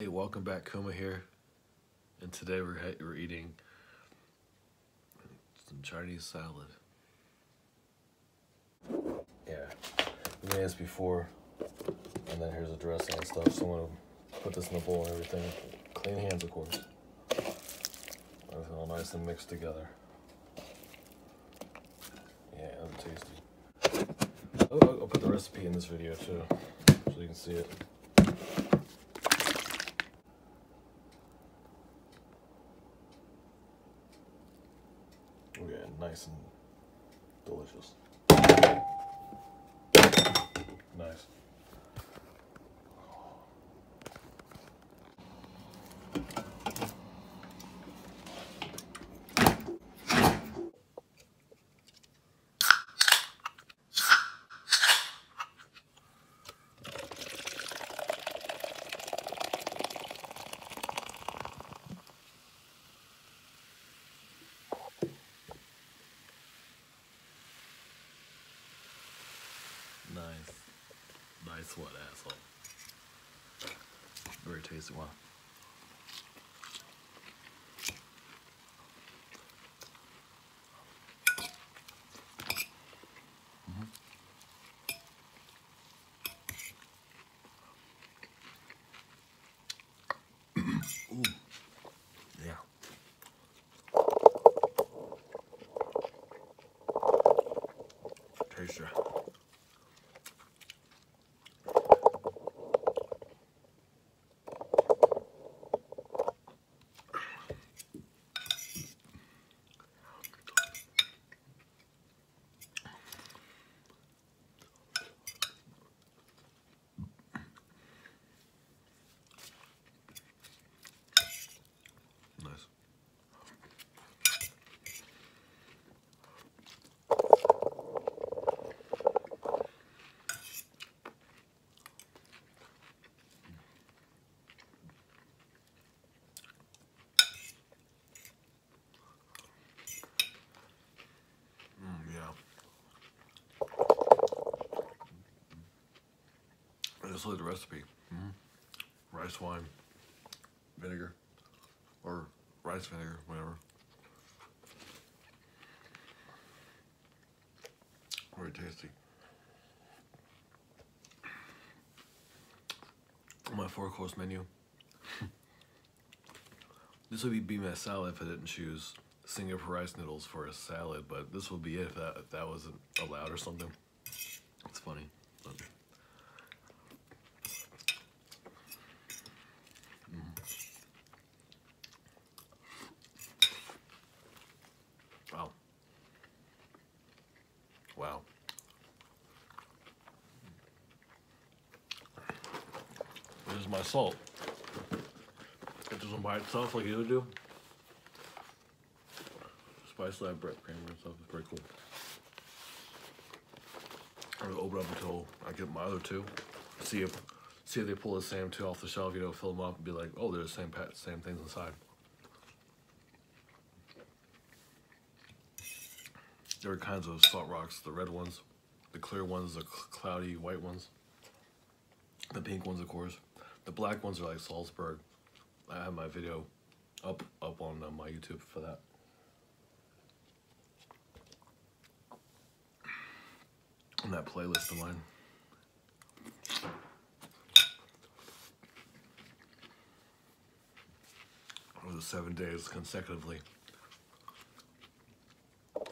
Hey, welcome back, Kuma here, and today we're we're eating some Chinese salad. Yeah, we made this before, and then here's the dressing and stuff. So I'm gonna put this in the bowl and everything. Clean hands, of course. Everything all nice and mixed together. Yeah, that's tasty. Oh, I'll, I'll put the recipe in this video too, so you can see it. Oh yeah, nice and delicious. Nice. Nice one, asshole. Very tasty one. Mm-hmm. Ooh. Yeah. Mm, yeah. I just look at the recipe. Mhm. Rice wine, vinegar, or rice vinegar, whatever. Very tasty. On my four course menu. this would be be my salad if I didn't choose Singapore rice noodles for a salad, but this would be it if that, if that wasn't allowed or something. It's funny. but- Wow. Wow. This is my salt. It doesn't by itself like you would do. Spice Lab bread creamer and stuff is pretty cool. I'm gonna open up until I get my other two. See if see if they pull the same two off the shelf, you know, fill them up and be like, oh, they're the same pat same things inside. There are kinds of salt rocks, the red ones, the clear ones, the cl- cloudy white ones, the pink ones, of course. The black ones are like Salzburg. I have my video up up on uh, my YouTube for that. On that playlist of mine. It was seven days consecutively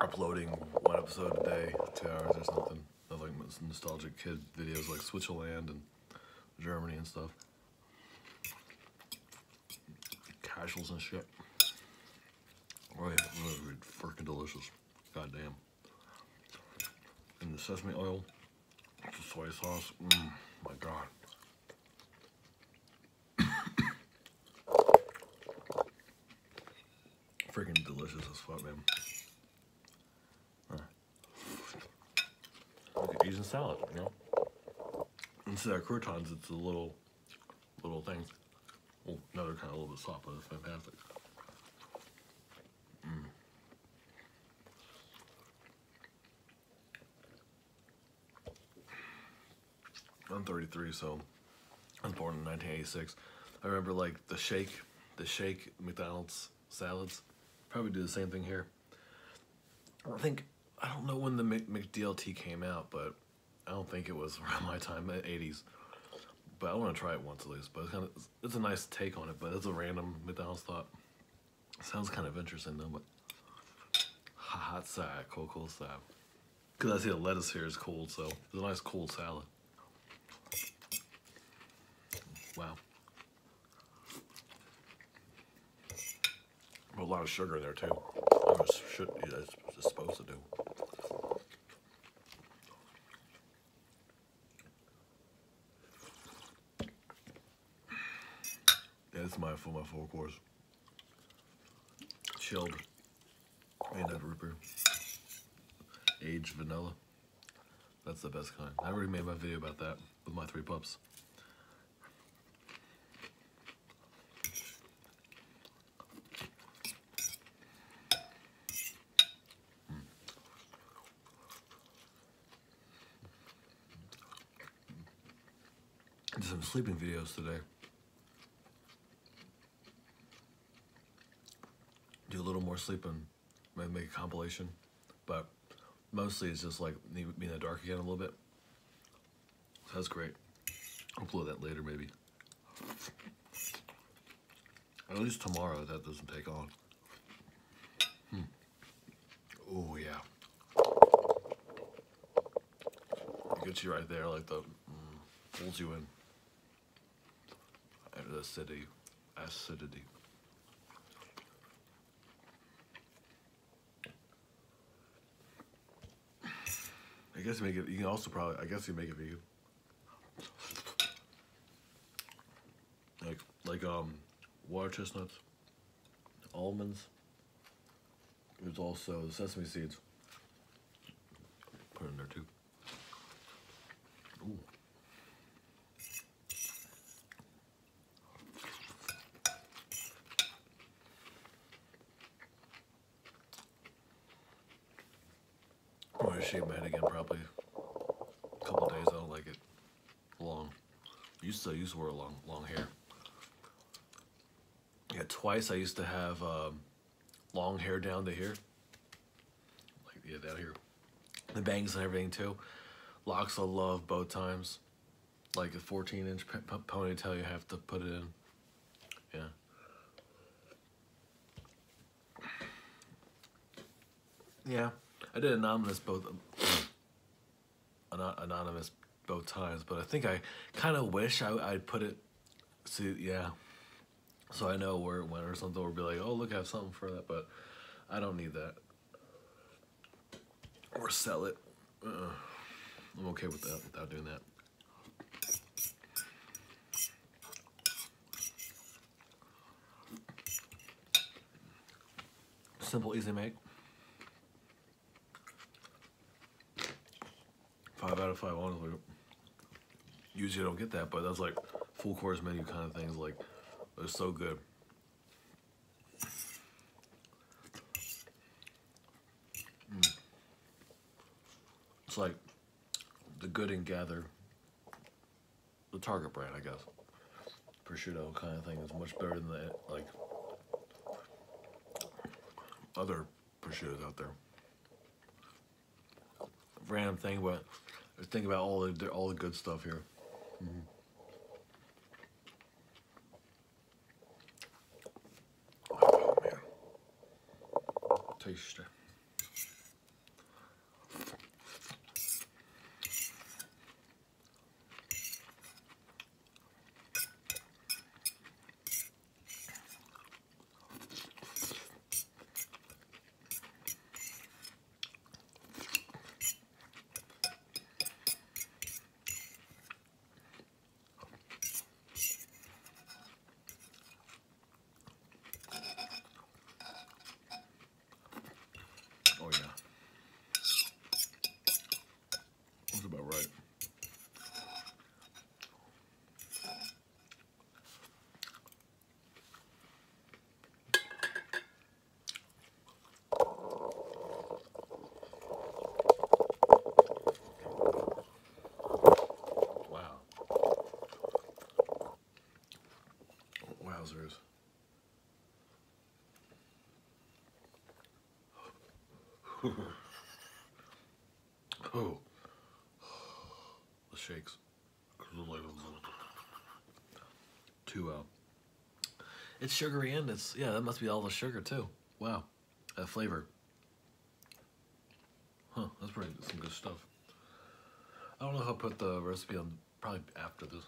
uploading one episode a day, two hours or something. Of like nostalgic kid videos like Switzerland and Germany and stuff. Casuals and shit. Really, really, really freaking delicious. Goddamn. And the sesame oil, the soy sauce. Mmm, my god. Freaking delicious as fuck, man. An Asian salad, you know? Instead of croutons, it's a little, little things. Well, no, they're kind of little bit but it's fantastic. Mm. 33, so I was born in 1986. I remember like the shake, the shake McDonald's salads. Probably do the same thing here. I think I don't know when the Mc, McDLT came out, but I don't think it was around my time, the '80s. But I want to try it once at least. But it's kind of it's a nice take on it. But it's a random McDonald's thought. Sounds kind of interesting though. But hot side, cold, cold side. Because I see the lettuce here is cold, so it's a nice cold salad. Wow. A lot of sugar in there too. I should, yeah, supposed to do. Is my for my full course. Chilled peanut Rupert. Aged vanilla. That's the best kind. I already made my video about that with my three pups. Did some sleeping videos today. Do a little more sleeping, maybe make a compilation, but mostly it's just like me in the dark again a little bit. So that's great. I'll upload that later maybe. At least tomorrow that doesn't take on. Hmm. Oh yeah. It gets you right there like the mm, pulls you in. And acidity. Acidity. I guess you make it. You can also probably. I guess you make it vegan. Like like um, water chestnuts, almonds. There's also the sesame seeds. Put in there too. Ooh. Shave my head again probably a couple days. I don't like it long. Used to used to wear long long hair. Yeah, twice I used to have um, long hair down to here, like yeah down here, the bangs and everything too. Locks I love both times, like a 14 inch ponytail you have to put it in. Yeah. Yeah. I did anonymous both anonymous both times, but I think I kind of wish I, I'd put it. See, yeah, so I know where it went or something, or be like, oh look, I have something for that, but I don't need that. Or sell it. Uh, I'm okay with that without doing that. Simple, easy make. Five out of five, honestly. Usually I don't get that, but that's like full course menu kind of things. Like, they're so good. Mm. It's like the Good and Gather, the Target brand, I guess. Prosciutto kind of thing is much better than the, like, other prosciuttos out there. Random thing, but think about all the all the good stuff here. Mm -hmm. Oh man. Oh. The shakes. Two out. It's sugary and it's, yeah, that must be all the sugar too. Wow. That flavor. Huh, that's pretty, some good stuff. I don't know if I'll put the recipe on, probably after this.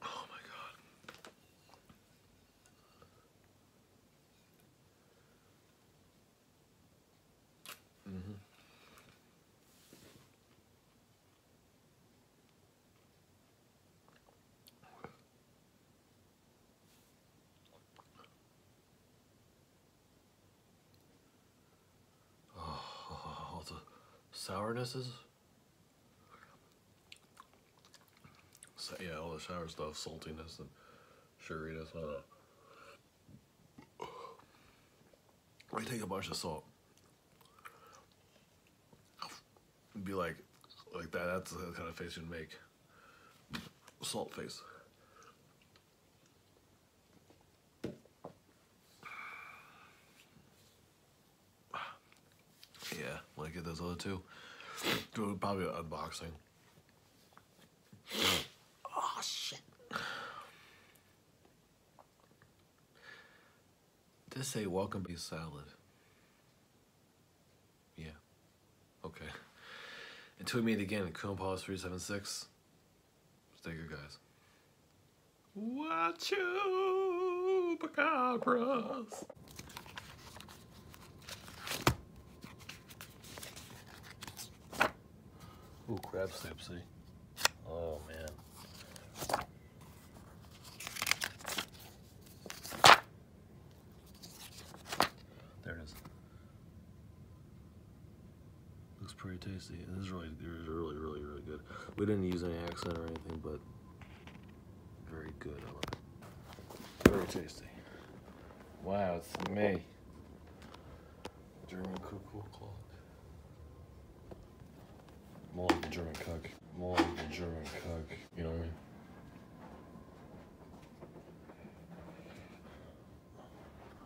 Oh my god. Mm-hmm. Oh, all the sournesses. So, yeah, all the sour stuff, saltiness and sugariness. Uh, we take a bunch of salt. Be like, like that. That's the kind of face you'd make. Salt face. Yeah, like it those other two. Do probably an unboxing. Oh shit. This say welcome be salad. Yeah. Okay. Until we meet again, Kuma Paws 376. Stay good, guys. Watch you, Chupacabras. Ooh, crab soup, see? Eh? Oh, man. There it is. Looks pretty tasty. It is really, really, really, really good. We didn't use any accent or anything, but very good. I love it. Very tasty. Wow, it's me. German cuckoo clock. More like the German cook. More like the German cook. You know what I mean?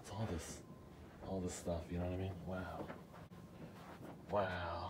It's all this, all this stuff. You know what I mean? Wow. Wow.